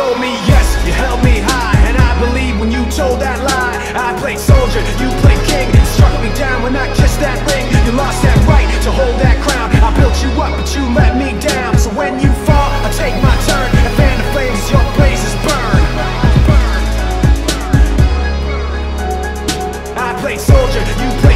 told me yes, you held me high. And I believe when you told that lie I played soldier, you played king. Struck me down when I kissed that ring. You lost that right to hold that crown. I built you up but you let me down. So when you fall, I take my turn. And fan the flames as your blazes burn. I played soldier, you played